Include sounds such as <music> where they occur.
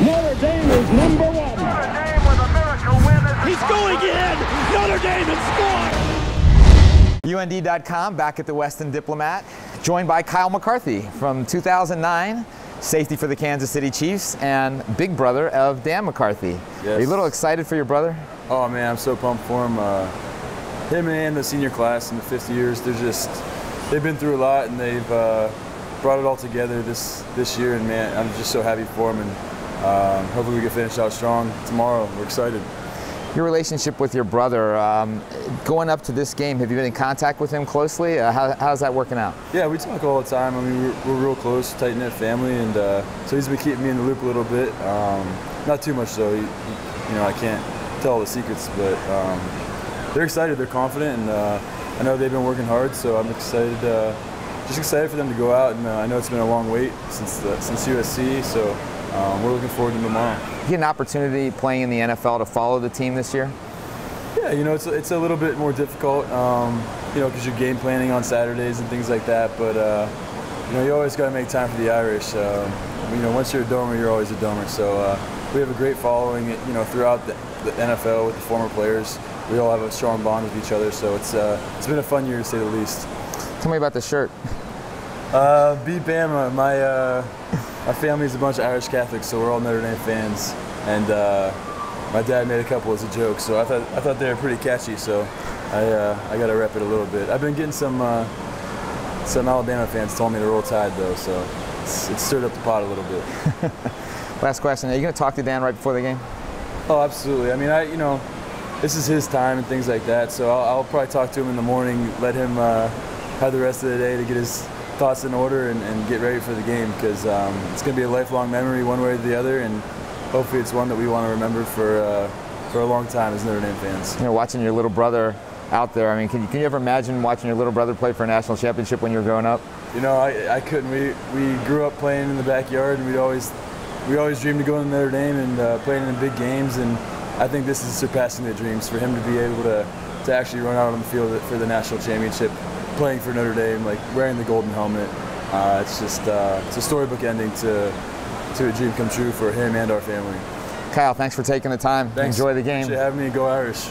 Notre Dame is number one. Notre Dame with a miracle win. He's going in. Notre Dame has scored. UND.com back at the Westin Diplomat, joined by Kyle McCarthy from 2009, safety for the Kansas City Chiefs, and big brother of Dan McCarthy. Yes. Are you a little excited for your brother? Oh man, I'm so pumped for him. Uh, him and the senior class in the fifth years, they're just they've been through a lot and they've uh, brought it all together this this year. And man, I'm just so happy for him And um, hopefully we can finish out strong tomorrow. We're excited. Your relationship with your brother, um, going up to this game, have you been in contact with him closely? Uh, how, how's that working out? Yeah, we talk all the time. I mean, we're, we're real close, tight knit family, and uh, so he's been keeping me in the loop a little bit. Um, not too much though. He, you know, I can't tell all the secrets, but um, they're excited. They're confident, and uh, I know they've been working hard. So I'm excited. Uh, just excited for them to go out, and uh, I know it's been a long wait since the, since USC. So um, we're looking forward to tomorrow. You get an opportunity playing in the NFL to follow the team this year? Yeah, you know, it's, it's a little bit more difficult, um, you know, because you're game planning on Saturdays and things like that. But, uh, you know, you always got to make time for the Irish. Um, you know, once you're a domer, you're always a domer. So uh, we have a great following, you know, throughout the, the NFL with the former players. We all have a strong bond with each other. So it's, uh, it's been a fun year to say the least. Tell me about the shirt. Uh, beat Bama. My uh, my family's a bunch of Irish Catholics, so we're all Notre Dame fans. And uh, my dad made a couple as a joke, so I thought I thought they were pretty catchy. So I uh, I got to rep it a little bit. I've been getting some uh, some Alabama fans told me to roll tide though, so it's, it's stirred up the pot a little bit. <laughs> Last question. Are you going to talk to Dan right before the game? Oh, absolutely. I mean, I you know, this is his time and things like that. So I'll, I'll probably talk to him in the morning, let him uh, have the rest of the day to get his thoughts in order and, and get ready for the game because um, it's going to be a lifelong memory, one way or the other, and hopefully it's one that we want to remember for uh, for a long time as Notre Dame fans. You know, watching your little brother out there. I mean, can you, can you ever imagine watching your little brother play for a national championship when you were growing up? You know, I, I couldn't. We we grew up playing in the backyard, and we always we always dreamed of going to Notre Dame and uh, playing in big games. And I think this is surpassing the dreams for him to be able to to actually run out on the field for the national championship, playing for Notre Dame, like wearing the golden helmet. Uh, it's just uh, it's a storybook ending to to a dream come true for him and our family. Kyle, thanks for taking the time. Thanks. Enjoy the game. Appreciate having me. Go Irish.